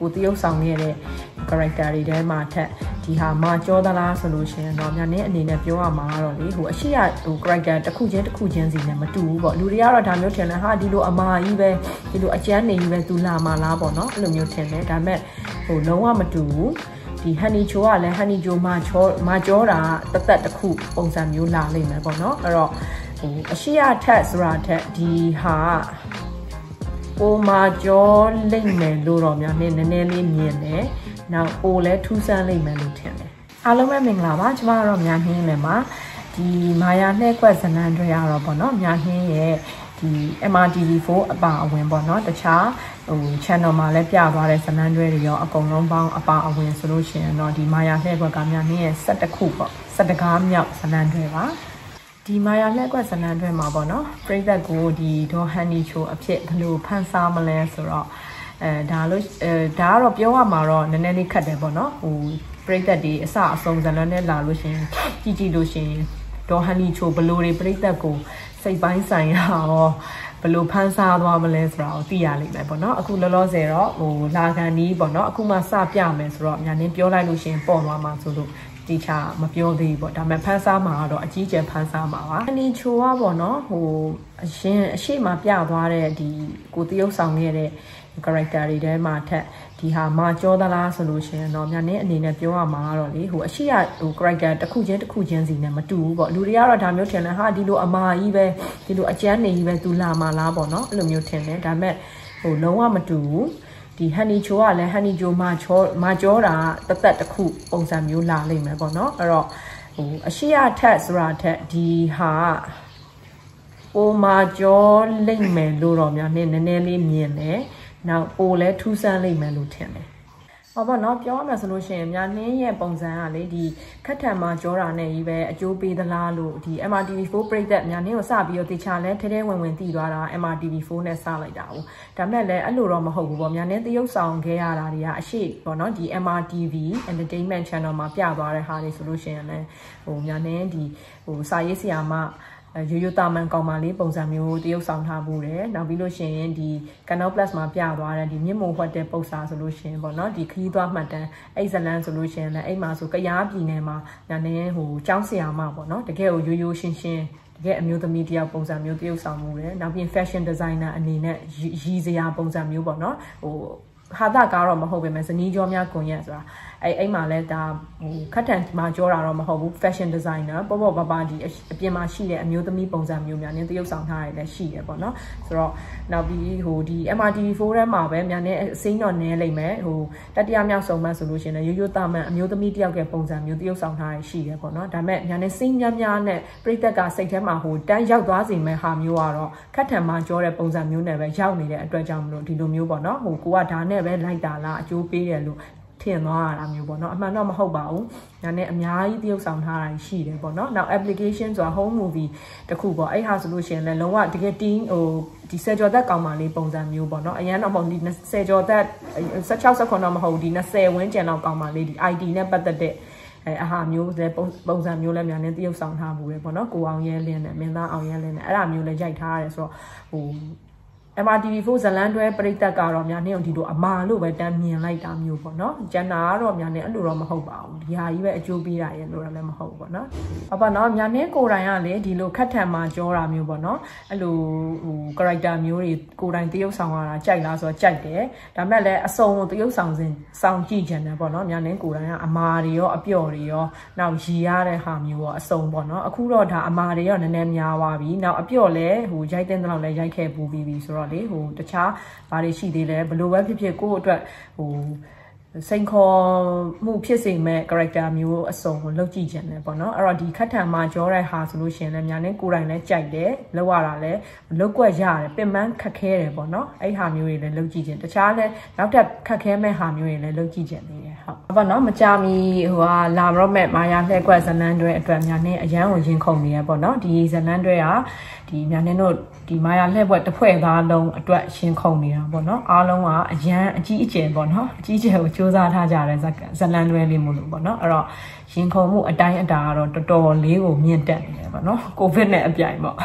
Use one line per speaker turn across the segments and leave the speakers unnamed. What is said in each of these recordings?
ကိုတရုပ်ဆောင်ခဲ့တဲ့ character တွေထဲမှာထက်ဒီဟာမာကြောသလားဆိုလို့ရှိရင်တော့ညာနေအနေနဲ့ပြောရမှာတော့လေဟိုအရှိရဟို character တစ်ခုချင်းတစ်ခုချင်းစီနဲ့မတူဘူးပေါ့လူတွေကတော့ဒါမျိုးထင်တယ်ဟာဒီလိုအမာကြီးပဲဒီလိုအကျန်းနေကြီးပဲသူလာမှာလားပေါ့နော်အဲ့လိုမျိုးထင်တယ်ဒါပေမဲ့ဟိုလုံးဝမတူဘူးဒီဟန်နီချိုကလည်းဟန်နီချိုမာချောမာကြောတာတသက်တစ်ခုပုံစံမျိုးလာလိမ့်မယ်ပေါ့နော်အဲ့တော့ဟိုအရှိရထက်ဆိုတာထက်ဒီဟာ ပိုမာကြောလိမ့်မယ်လို့တော့များနည်းနည်းလေးမြင်တယ်။နောက်ပိုလည်းထူးဆန်းလိမ့်မယ်လို့ထင်တယ်။အားလုံးပဲမင်္ဂလာပါ။ကျမကတော့များနှင်းမယ်မှာဒီမာယာနှဲ့ကွက်ဇနန်တွေရတော့ပေါ့နော်။များနှင်းရဲ့ဒီ MRTV4 အပါအဝင်ပေါ့နော်။တခြားဟို channel မှာလည်းပြသွားတဲ့ဇနန်တွေတွေရောအကုန်လုံးပေါင်းအပါအဝင်ဆိုလို့ရှိရင်တော့ဒီမာယာနှဲ့ကွက်ကများနှင်းရဲ့7ခုပေါ့။7ကားမြောက်ဇနန်တွေပါ။ ဒီမာယာလက်ကွက်ဇလန်တွဲမှာပေါ့နော်ပြိသက်ကိုဒီဒေါ်ဟန်နီချိုအဖြစ်ဘယ်လိုဖန်ဆားမလဲဆိုတော့အဲဒါလို့အဲဒါကတော့ပြောရမှာတော့နည်းနည်းလေးခက်တယ်ပေါ့နော်ဟိုပြိသက်ဒီအစအဆုံးဇလန်နဲ့လာလို့ရှင်ကြည့်ကြည့်လို့ရှင်ဒေါ်ဟန်နီချိုဘယ်လိုတွေပြိသက်ကိုစိတ်ပိုင်းဆိုင်ရာရောဘယ်လိုဖန်ဆားသွားမလဲဆိုတာကိုသိရလိမ့်မယ်ပေါ့နော်အခုလောလောဆယ်တော့ဟိုလာကန်ဒီပေါ့နော်အခုမှစပြမယ်ဆိုတော့ညာနေပြောလိုက်လို့ရှင်ပေါ့သွားမှာဆိုလို့ တေချာမပြောသေးဘူးပေါ့ဒါပေမဲ့ဖန်ဆားမှာတော့အကြီးကျယ်ဖန်ဆားမှာပါအနီချိုကပေါ့နော်ဟိုအရင်အရှိမပြသွားတဲ့ဒီကိုတရုပ်ဆောင်ခဲ့တဲ့ character တွေထဲမှာထက်ဒီဟာမာကြောသလားဆိုလို့ရှိရင်တော့မြန်နေအနေနဲ့ပြောရမှာတော့လေဟိုအရှိရဟို character တစ်ခုချင်းတစ်ခုချင်းစီနဲ့မတူဘူးပေါ့လူတွေကတော့ဒါမျိုးထင်တယ်ဟာဒီလိုအမာကြီးပဲဒီလိုအကျန်းနေကြီးပဲသူလာမှာလားပေါ့နော်အဲ့လိုမျိုးထင်တယ်ဒါပေမဲ့ဟိုလုံးဝမတူဘူး ဒီဟန်နီချိုကလည်းဟန်နီချိုမာချောမာကြောတာတသက်တစ်ခုပုံစံမျိုးလာလိမ့်မယ်ပေါ့နော်အဲ့တော့ဟိုအရှိရထက်ဆိုတာထက်ဒီဟာပိုမာကြောလိမ့်မယ်လို့တော့များနည်းနည်းလေးမြင်တယ်နောက်ပိုလည်းထူးဆန်းလိမ့်မယ်လို့ထင်တယ် ဟောပေါ့နော်ပြောရမယ်ဆိုလို့ရှိရင်များနှင်းရဲ့ပုံစံကလေဒီခက်ထန်မှာကြောတာနဲ့ကြီးပဲအကျိုးပေးသလားလို့ဒီ MRTV4 ပြိသက်များနှင်းကိုစပြီးတော့တေချာလဲထဲထဲဝင်ဝင်တည်သွားတာ MRTV4 နဲ့စလိုက်တာဘူးဒါမဲ့လည်းအဲ့လိုတော့မဟုတ်ဘူးပေါ့များနှင်းတရုပ်ဆောင်ခဲ့ရတာတွေကအရှိပေါ့နော်ဒီ MRTV Entertainment Channel မှာပြသွားတဲ့ဟာတွေဆိုလို့ရှိရင်လည်းဟိုများနှင်းဒီဟိုစာရေးဆရာမ ရိုးရိုးတာမန်ကောင်မလေးပုံစံမျိုးတရုပ်ဆောင်ထားဖို့တယ်နောက်ပြီးလို့ရှိရင်ဒီ Canal Plus မှာပြသွားတဲ့ဒီမြင့်မုံဖွက်တဲ့ပုံစာဆိုလို့ရှိရင်ပေါ့နော်ဒီခီးသွားမှတ်တမ်းအဲ့ဇလန်းဆိုလို့ရှိရင်လည်းအဲ့မှာဆိုကရားပြည်နယ်မှာညာနေဟိုကျောင်းဆရာမပေါ့နော်တကယ်ကိုရိုးရိုးရှင်းရှင်းတကယ်အမျိုးသမီးတယောက်ပုံစံမျိုးတရုပ်ဆောင်မှုတယ်နောက်ပြီး fashion designer အနေနဲ့ရည်စရာပုံစံမျိုးပေါ့နော်ဟိုဟာတာကားတော့မဟုတ်ပဲမဲ့ဇနီးကျော်များကွန်ရက်ဆိုတာ အဲ့အဲ့မှာလဲဒါဟိုခက်ထန်မှာကြောတာတော့မဟုတ်ဘူး fashion designer ပေါ့ပေါ့ပါပါဒီအပြင်မှာရှိတဲ့အမျိုးသမီးပုံစံမျိုးများနင်းတရုပ်ဆောင်ထားရလည်းရှိရပေါ့နော်ဆိုတော့နောက်ပြီးဟိုဒီ MRT4 ထဲမှာပဲများနေအစိမ်းတော့နည်းလိမ့်မယ်ဟိုတတိယမြောက်ဆုံးမှဆိုလို့ရှိရင်ရိုးရိုးတာမန်အမျိုးသမီးတယောက်ရဲ့ပုံစံမျိုးတရုပ်ဆောင်ထားရရှိရပေါ့နော်ဒါပေမဲ့များနေစိမ်းများများနဲ့ပြိသက်ကစိတ်ထဲမှာဟိုတန်းရောက်သွားစေမဲ့ဟာမျိုးကတော့ခက်ထန်မှာကြောတဲ့ပုံစံမျိုးနဲ့ပဲရောက်နေတဲ့အတွက်ကြောင့်မလို့ဒီလိုမျိုးပေါ့နော်ဟိုကိုကဒါနဲ့ပဲလိုက်တာလားအကျိုးပေးတယ်လို့ ထင်သွားရတာမျိုးပေါ့နော်အမှန်တော့မဟုတ်ပါဘူး။ဒါနဲ့အများကြီးတရုပ်ဆောင်ထားတာရှိတယ်ပေါ့နော်။ Now application ဆိုတာ home movie တခုပေါ့အဲ့ဟာဆိုလို့ရှိရင်လည်းလုံးဝတကယ်တင်းဟိုဒီဆယ်ကျော်သက်ကောင်မလေးပုံစံမျိုးပေါ့နော်။အရန်တော့မဟုတ်ဒီဆယ်ကျော်သက်16 19တော့မဟုတ်ဒီ20ဝန်းကျင်တော့ကောင်မလေးဒီ ID နဲ့ပတ်သက်တဲ့အဲအဟာမျိုးလည်းပုံစံမျိုးလည်းများနေတရုပ်ဆောင်ထားမှုပဲပေါ့နော်ကိုအောင်ရဲလင်းနဲ့မင်းသားအောင်ရဲလင်းနဲ့အဲ့ဒါမျိုးလည်းရိုက်ထားရတယ်ဆိုတော့ဟို MRTV4 ဇလန်တွဲပရိသတ်ကတော့များနေအောင်ဒီလိုအမာလို့ပဲတန်းမြင်လိုက်တာမျိုးပေါ့နော်ကျန်တာကတော့များနေအဲ့လိုတော့မဟုတ်ပါဘူးဒီဟာကြီးပဲအကျိုးပေးတာရဲ့လို့လည်းမဟုတ်ဘူးပေါ့နော်ဟုတ်ပါနော်များနေကိုယ်တိုင်ကလေဒီလိုခက်ထန်မှာကြောတာမျိုးပေါ့နော်အဲ့လိုဟို character မျိုးတွေကိုယ်တိုင်တရုပ်ဆောင်ရတာကြိုက်လားဆိုတော့ကြိုက်တယ်ဒါမဲ့လည်းအစုံကိုတရုပ်ဆောင်စဉ်စောင့်ကြည့်ကြတယ်ပေါ့နော်များနေကိုယ်တိုင်ကအမာတွေရောအပျော်တွေရောနောက်ရီရတဲ့ဟာမျိုးရောအစုံပေါ့နော်အခုတော့ဒါအမာတွေရောနည်းနည်းများသွားပြီနောက်အပျော်လည်းဟိုရိုက်တဲ့တော့လည်းရိုက်ခဲ့ပူပြီးပြီဆိုတော့လေဟိုတခြားဘာတွေရှိသေးလဲဘလို့ပဲဖြစ်ဖြစ်ကိုယ့်အတွက်ဟိုစိန်ခေါ်မှုဖြစ်စေမဲ့ character မျိုးအစုံကိုလောက်ကြည့်ခြင်းတယ်ပေါ့နော်အဲ့တော့ဒီခက်ထန်မှာကြောတဲ့ဟာဆိုလို့ရှိရင်လည်းညာနဲ့ကိုယ်တိုင်လည်းကြိုက်တယ်လောက်ရတာလည်းလောက်ွက်ရတယ်ပင်ပန်းခက်ခဲတယ်ပေါ့နော်အဲ့ဟာမျိုးတွေလည်းလောက်ကြည့်ခြင်းတခြားလည်းနောက်ထပ်ခက်ခဲမဲ့ဟာမျိုးတွေလည်းလောက်ကြည့်ခြင်းသေးတယ် ဟုတ်ပါတော့မကြမီဟိုဟာလာရော့မဲ့မာယာလှဲ့ကွက်ဇလန်းတွဲအတွက်များနဲ့အရန်ကိုရင်ခုန်နေရပေါ့နော်ဒီဇလန်းတွဲကဒီများနဲ့တို့ဒီမာယာလှဲ့ဘွက်တစ်ဖွဲ့သားလုံးအတွက်ရှင်ခုန်နေတာပေါ့နော်အားလုံးကအရန်အကြီးအကျယ်ပေါ့နော်အကြီးအကျယ်ကိုစူးစမ်းထားကြတဲ့ဇလန်းတွဲလေးမို့လို့ပေါ့နော်အဲ့တော့ရင်ခုန်မှုအတိုင်းအတာကတော့တော်တော်လေးကိုမြင့်တက်နေတယ်ပေါ့နော်ကိုဗစ်နဲ့အပြိုင်ပေါ့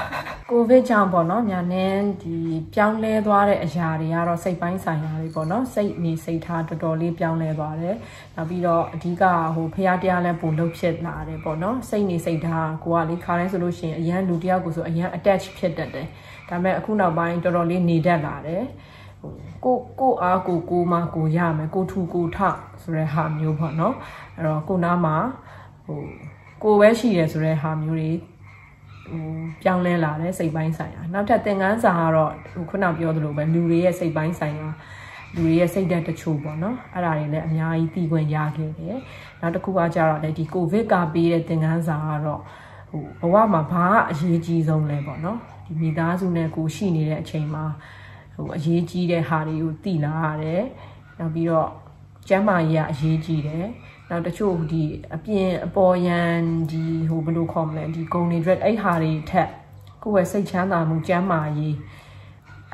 ကိုဗစ်ကြောင့်ပေါ့နော်ညာနဲ့ဒီပြောင်းလဲသွားတဲ့အရာတွေကတော့စိတ်ပိုင်းဆိုင်ရာတွေပေါ့နော်စိတ်နေစိတ်ထားတော်တော်လေးပြောင်းလဲသွားတယ်နောက်ပြီးတော့အဓိကဟိုဖះတရားလဲပို့လုပ်ဖြစ်လာတယ်ပေါ့နော်စိတ်နေစိတ်ထားကိုကလေခါတိုင်းဆိုလို့ရှိရင်အရန်လူတယောက်ကိုဆိုအရန် attach ဖြစ်တတ်တယ်ဒါပေမဲ့အခုနောက်ပိုင်းတော်တော်လေးနေတတ်လာတယ်ကိုကိုအားကိုကိုမကိုရမယ်ကိုထူကိုထဆိုတဲ့ဟာမျိုးပေါ့နော်အဲ့တော့ကိုနားမှာဟိုကိုပဲရှိတယ်ဆိုတဲ့ဟာမျိုးတွေဟို ပြောင်းလဲလာတယ်စိတ်ပိုင်းဆိုင်ရာနောက်ထပ်သင်ခန်းစာကတော့ဟိုခုနပြောသလိုပဲလူတွေရဲ့စိတ်ပိုင်းဆိုင်ရာလူတွေရဲ့စိတ်ဓာတ်တချို့ပေါ့နော်အဲ့ဒါတွေလည်းအများကြီးသိခွင့်ရခဲ့တယ်နောက်တစ်ခုကကြတော့လေဒီကိုဗစ်ကပေးတဲ့သင်ခန်းစာကတော့ဟိုဘဝမှာဘာအရေးကြီးဆုံးလဲပေါ့နော်ဒီမိသားစုနဲ့ကိုရှိနေတဲ့အချိန်မှာဟိုအရေးကြီးတဲ့ဟာတွေကိုသိလာရတယ်နောက်ပြီးတော့ကျမ်းမာရေးကအရေးကြီးတယ် နောက်တချို့ဒီအပြင်အပေါ်ယံဒီဟိုဘယ်လိုခေါ်မလဲဒီဂုံတွေအတွက်အဲ့ဟာတွေထက်ကိုယ့်ရဲ့စိတ်ချမ်းသာမှုကျမ်းမာရေး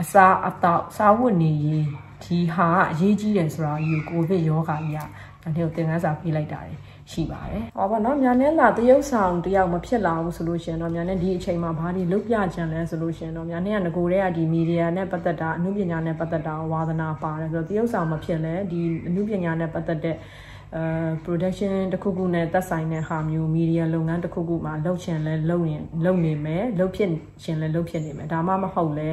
အစာအသောက်စားဝတ်နေရေးဒီဟာအရေးကြီးတယ်ဆိုတာယူကိုဗစ်ရောဂါကြီးကဒါတွေကိုသင်ခန်းစာပေးလိုက်တာတွေရှိပါတယ်။ဟောပါတော့မြန်နဲ့သာတရုပ်ဆောင်တယောက်မဖြစ်လာဘူးဆိုလို့ရှိရင်တော့မြန်နဲ့ဒီအချိန်မှာဘာတွေလုပ်ပြကြံလဲဆိုလို့ရှိရင်တော့မြန်နဲ့ကငကိုတွေကဒီမီဒီယာနဲ့ပတ်သက်တာအမှုပညာနဲ့ပတ်သက်တာဝါသနာပါတယ်ဆိုတော့တရုပ်ဆောင်မဖြစ်လဲဒီအမှုပညာနဲ့ပတ်သက်တဲ့ အဲ production တစ်ခုခုနဲ့သက်ဆိုင်တဲ့ဟာမျိုး media လုပ်ငန်းတစ်ခုခုမှာလုပ်ချင်လဲလုပ်ရင်လုပ်နေမယ်လုပ်ဖြစ်ရှင်လဲလုပ်ဖြစ်နေမယ်ဒါမှမဟုတ်လဲ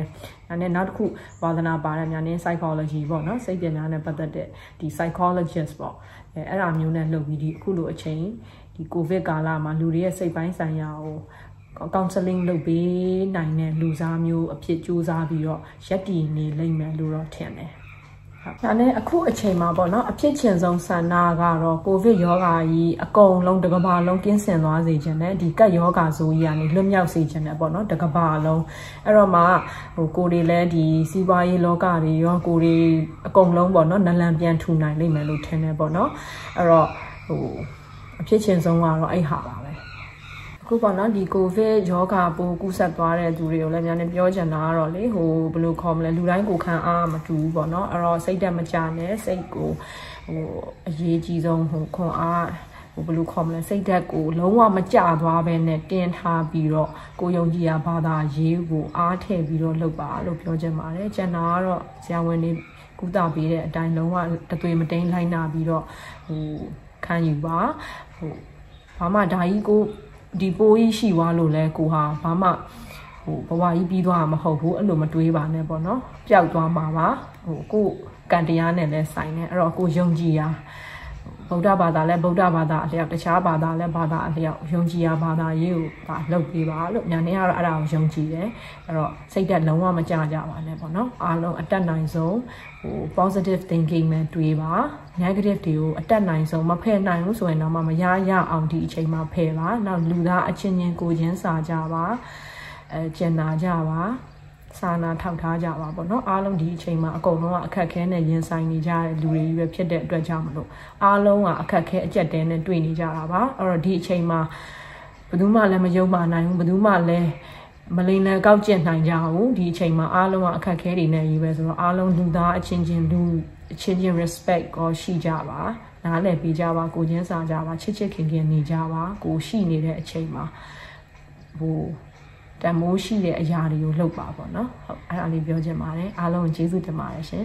ဒါနဲ့နောက်တစ်ခုဝါသနာပါတဲ့ညာနေ psychology ပေါ့နော်စိတ်ပညာနဲ့ပတ်သက်တဲ့ဒီ psychologist ပေါ့အဲအဲ့ဒါမျိုးနဲ့လုပ်ပြီးဒီအခုလိုအချိန်ဒီ covid ကာလမှာလူတွေရဲ့စိတ်ပိုင်းဆိုင်ရာကို counseling လုပ်ပေးနိုင်တဲ့လူစားမျိုးအဖြစ်စူးစမ်းပြီးတော့ရက်တည်နေလိမ့်မယ်လို့တော့ထင်တယ် ဒါနဲ့အခုအချိန်မှာပေါ့နော်အဖြစ်ချင်ဆုံးဆန္ဒကတော့ကိုဗစ်ရောဂါကြီးအကုန်လုံးတစ်ကမ္ဘာလုံးကင်းစင်သွားစေခြင်းနဲ့ဒီကပ်ရောဂါဆိုကြီးကနေလွတ်မြောက်စေခြင်းနဲ့ပေါ့နော်တစ်ကမ္ဘာလုံးအဲ့တော့မှဟိုကိုတွေလည်းဒီစီးပွားရေးလောကတွေရောကိုတွေအကုန်လုံးပေါ့နော်နလန်ပြန်ထူနိုင်လိမ့်မယ်လို့ထင်တယ်ပေါ့နော်အဲ့တော့ဟိုအဖြစ်ချင်ဆုံးကတော့အဲ့ဟာပါပဲ ခုပေါ့နော်ဒီကိုဗစ်ယောဂါပိုးကူးစက်သွားတဲ့သူတွေကိုလည်းများနေပြောချင်တာကတော့လေဟိုဘယ်လိုခေါ်မလဲလူတိုင်းကိုခံအားမတူဘူးပေါ့နော်အဲ့တော့စိတ်တက်မကြနဲ့စိတ်ကိုဟိုအရေးကြီးဆုံးဟိုခွန်အားဟိုဘယ်လိုခေါ်မလဲစိတ်ဓာတ်ကိုလုံးဝမကြသွားဘဲနဲ့တင်းထားပြီးတော့ကိုယုံကြည်ရာဘာသာရေးကိုအားထည့်ပြီးတော့လုပ်ပါလို့ပြောချင်ပါတယ်ကျန်တာကတော့ဆရာဝန်တွေကုသပေးတဲ့အတိုင်းလုံးဝတသွေမတိန်လိုက်နာပြီးတော့ဟိုခံယူပါဟိုဘာမှဒါကြီးကို ဒီပိုးကြီးရှိသွားလို့လဲကိုဟာဘာမှဟိုဘဝကြီးပြီးသွားမှာမဟုတ်ဘူးအဲ့လိုမတွေးပါနဲ့ပေါ့နော်ပျောက်သွားမှာပါဟိုကိုကံတရားနဲ့လဲဆိုင်နေအဲ့တော့ကိုယုံကြည်ရာ ဗုဒ္ဓဘာသာလဲဗုဒ္ဓဘာသာအလျောက်တခြားဘာသာလဲဘာသာအလျောက်ယုံကြည်ရာဘာသာရေးကိုဒါလုပ်ပေးပါလို့ညာနေကတော့အဲ့ဒါကိုယုံကြည်တယ်အဲ့တော့စိတ်သက်လုံးဝမကြကြပါနဲ့ပေါ့နော်အားလုံးအတက်နိုင်ဆုံးဟို positive thinking နဲ့တွေးပါ negative တွေကိုအတက်နိုင်ဆုံးမဖယ်နိုင်ဘူးဆိုရင်တော့မရရအောင်ဒီအချိန်မှာဖယ်ပါနောက်လူသားအချင်းချင်းကိုချင်းစာကြပါအဲကျင်နာကြပါ စာနာထောက်ထားကြပါပေါ့နော်အားလုံးဒီအချိန်မှာအကုန်လုံးကအခက်ခဲနဲ့ရင်ဆိုင်နေကြတဲ့လူတွေပဲဖြစ်တဲ့အတွက်ကြောင့်မလို့အားလုံးကအခက်ခဲအကျက်တဲနဲ့တွေ့နေကြတာပါအဲ့တော့ဒီအချိန်မှာဘယ်သူမှလည်းမယုံပါနိုင်ဘူးဘယ်သူမှလည်းမလိန်လည်းကောက်ကျင့်နိုင်ကြဘူးဒီအချိန်မှာအားလုံးကအခက်ခဲတွေနဲ့ရေးပဲဆိုတော့အားလုံးလူသားအချင်းချင်းလူအချင်းချင်း respect ကိုရှိကြပါနားလည်ပေးကြပါကိုချင်းစာကြပါချစ်ချစ်ခင်ခင်နေကြပါကိုရှိနေတဲ့အချိန်မှာဟို တန်မိုးရှိတဲ့အရာတွေကိုလုပ်ပါပေါ့နော်ဟုတ်အဲ့ဒါလေးပြောချင်ပါတယ်အားလုံးကျေးဇူးတင်ပါတယ်ရှင်